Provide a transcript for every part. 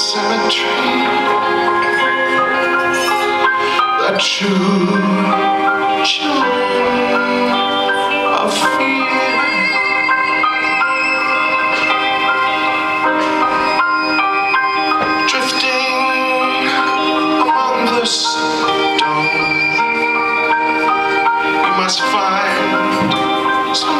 cemetery. Of fear. Drifting among the must find some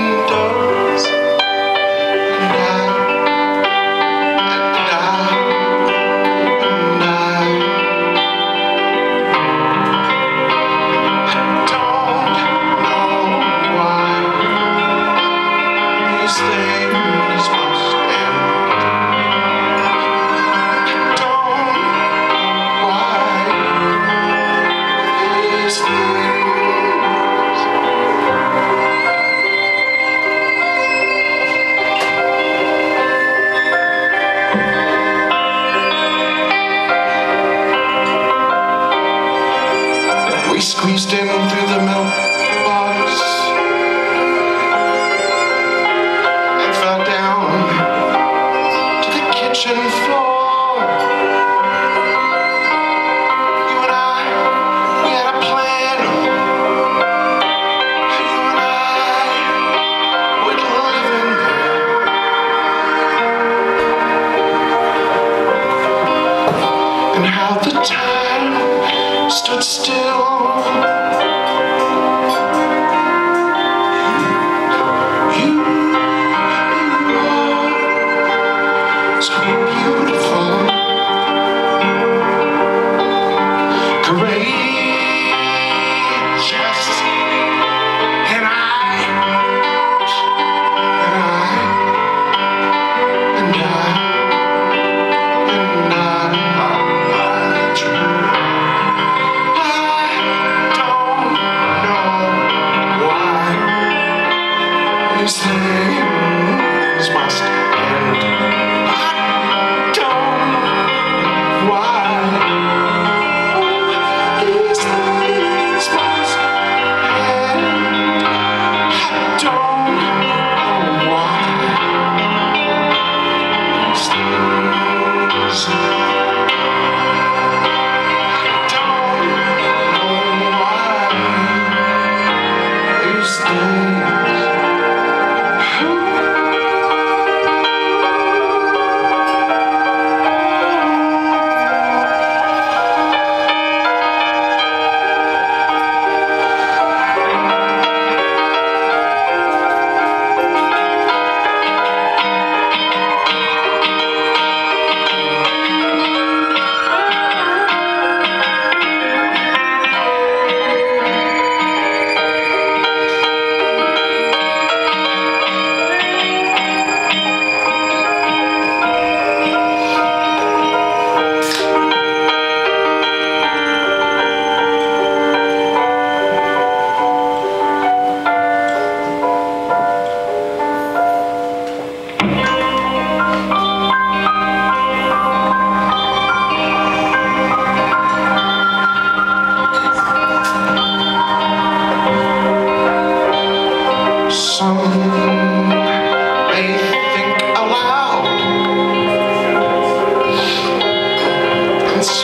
squeezed in through the milk box and fell down to the kitchen floor. Still. These things must end. I don't know why. These things must end. I don't know why. These things.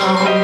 Don't